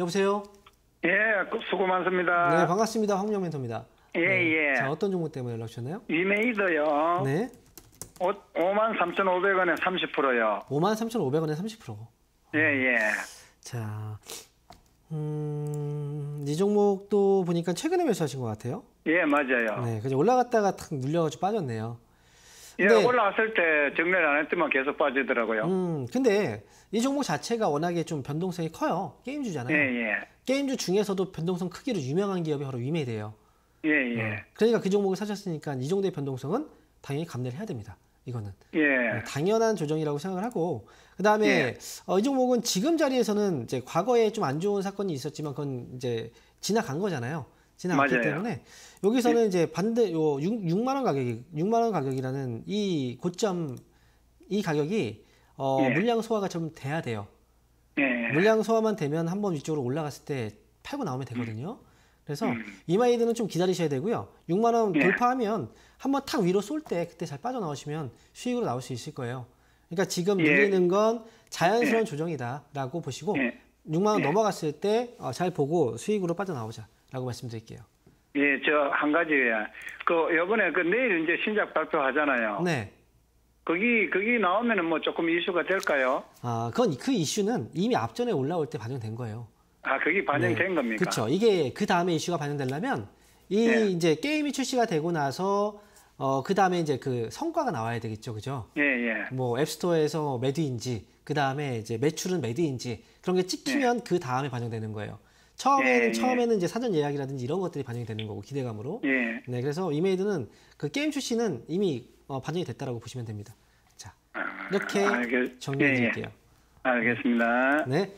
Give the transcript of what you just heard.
여보세요? 예, 수고 많습니다. 네, 반갑습니다. 황영 멘토입니다. 예, 네. 예. 자, 어떤 종목 때문에 연락 주셨나요? 위메이더요. 네. 5만 3,500원에 30%요. 53,500원에 30%. 예, 예. 자, 음, 이 종목도 보니까 최근에 매수하신 것 같아요. 예, 맞아요. 네, 그죠. 올라갔다가 탁 눌려가지고 빠졌네요. 예, 근데- 올라왔을 때 정리를 안 했더만 계속 빠지더라고요. 음, 근데 이 종목 자체가 워낙에 좀 변동성이 커요. 게임주잖아요. 예, 예. 게임주 중에서도 변동성 크기로 유명한 기업이 바로 위메이드예요. 예, 예. 어, 그러니까 그 종목을 사셨으니까 이 정도의 변동성은 당연히 감내를 해야 됩니다. 이거는 예. 네, 당연한 조정이라고 생각을 하고 그 다음에 예. 어, 이 종목은 지금 자리에서는 이제 과거에 좀 안 좋은 사건이 있었지만 그건 이제 지나간 거잖아요. 지나갔기 맞아요. 때문에 여기서는 이제 반대 요 6, 6만 원 가격이 6만 원 가격이라는 이 고점 이 가격이 어, 예. 물량 소화가 좀 돼야 돼요. 예. 물량 소화만 되면 한번 위쪽으로 올라갔을 때 팔고 나오면 되거든요. 그래서 이마이드는 좀 기다리셔야 되고요. 6만 원 음. 예. 돌파하면 한번 탁 위로 쏠 때 그때 잘 빠져나오시면 수익으로 나올 수 있을 거예요. 그러니까 지금 예. 밀리는 건 자연스러운 조정이다라고 보시고 예. 6만 원 예. 넘어갔을 때 잘 보고 수익으로 빠져나오자 라고 말씀드릴게요. 예, 저 한 가지예요. 그 요번에 그 내일 이제 신작 발표하잖아요. 네. 거기 거기 나오면은 뭐 조금 이슈가 될까요? 아, 그건 그 이슈는 이미 앞전에 올라올 때 반영된 거예요. 아, 거기 반영된 겁니까? 그렇죠. 이게 그 다음에 이슈가 반영되려면 이 예. 이제 게임이 출시가 되고 나서 어, 그 다음에 이제 그 성과가 나와야 되겠죠. 그죠? 예, 예. 뭐 앱스토어에서 매드인지 그 다음에 이제 매출은 매드인지 그런 게 찍히면 그 다음에 반영되는 거예요. 처음에는 예, 예. 처음에는 이제 사전 예약이라든지 이런 것들이 반영이 되는 거고 기대감으로. 예. 네, 그래서 이메이드는 그 게임 출시는 이미 어, 반영이 됐다라고 보시면 됩니다. 자, 아, 이렇게 알겠- 정리해 예, 예. 드릴게요. 알겠습니다. 네,